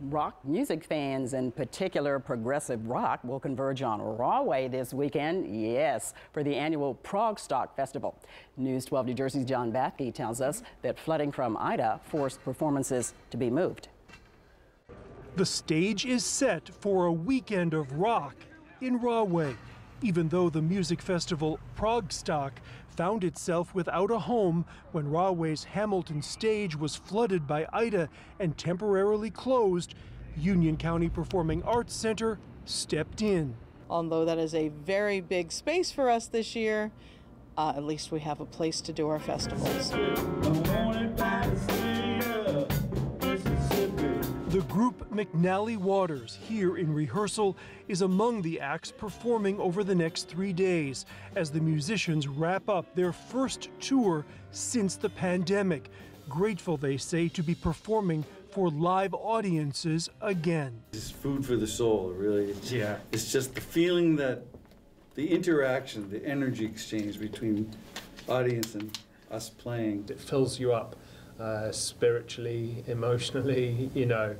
Rock music fans, in particular progressive rock, will converge on Rahway this weekend, yes, for the annual Progstock Festival. News 12 New Jersey's John Bathke tells us that flooding from Ida forced performances to be moved. The stage is set for a weekend of rock in Rahway, even though the music festival Progstock found itself without a home when Rahway's Hamilton stage was flooded by Ida and temporarily closed, Union County Performing Arts Center stepped in. Although that is a very big space for us this year, uh, at least we have a place to do our festivals. The group McNally Waters, here in rehearsal, is among the acts performing over the next three days as the musicians wrap up their first tour since the pandemic. Grateful, they say, to be performing for live audiences again. It's food for the soul, really. It's, yeah. It's just the feeling that the interaction, the energy exchange between audience and us playing. It fills you up uh, spiritually, emotionally, you know,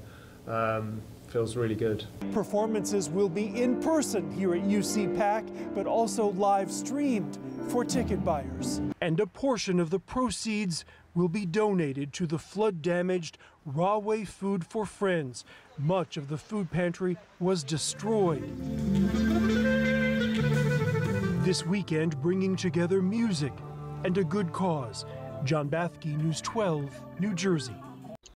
um, feels really good. Performances will be in person here at UC PAC, but also live streamed for ticket buyers. And a portion of the proceeds will be donated to the flood damaged Rahway Food for Friends. Much of the food pantry was destroyed. This weekend, bringing together music and a good cause. John Bathke, News 12, New Jersey.